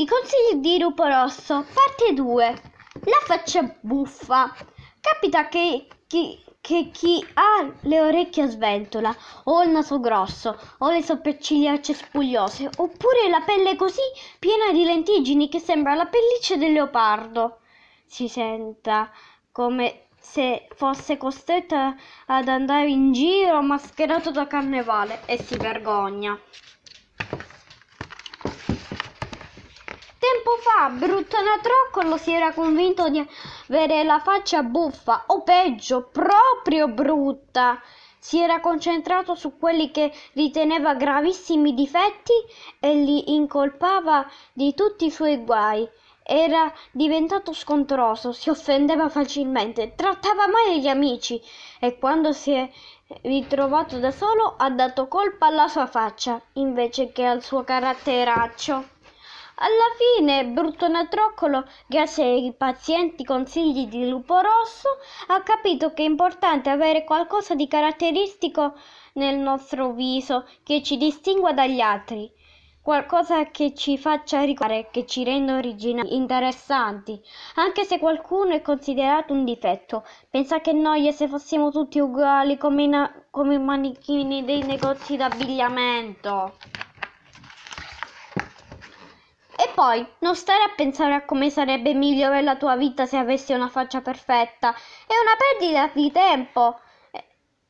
I consigli di Lupo Rosso, parte 2. La faccia buffa. Capita che chi, che chi ha le orecchie a sventola, o il naso grosso, o le sopracciglia cespugliose, oppure la pelle così piena di lentiggini che sembra la pelliccia del leopardo, si senta come se fosse costretta ad andare in giro mascherato da carnevale e si vergogna. Tempo fa Bruttanatroccolo si era convinto di avere la faccia buffa o peggio, proprio brutta. Si era concentrato su quelli che riteneva gravissimi difetti e li incolpava di tutti i suoi guai. Era diventato scontroso, si offendeva facilmente, trattava male gli amici e quando si è ritrovato da solo ha dato colpa alla sua faccia invece che al suo caratteraccio. Alla fine Bruttonatroccolo, grazie ai pazienti consigli di Lupo Rosso, ha capito che è importante avere qualcosa di caratteristico nel nostro viso che ci distingua dagli altri. Qualcosa che ci faccia ricordare, che ci renda originali, interessanti, anche se qualcuno è considerato un difetto. Pensa che noia se fossimo tutti uguali come i manichini dei negozi d'abbigliamento. E poi non stare a pensare a come sarebbe migliore la tua vita se avessi una faccia perfetta. È una perdita di tempo.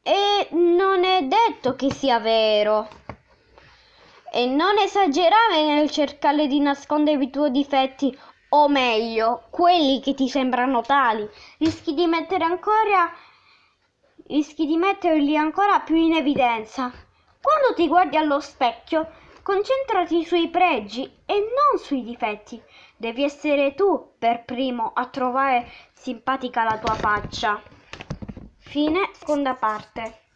E non è detto che sia vero. E non esagerare nel cercare di nascondere i tuoi difetti, o meglio, quelli che ti sembrano tali. Rischi di mettere ancora rischi di metterli ancora più in evidenza. Quando ti guardi allo specchio, Concentrati sui pregi e non sui difetti. Devi essere tu per primo a trovare simpatica la tua faccia. Fine seconda parte.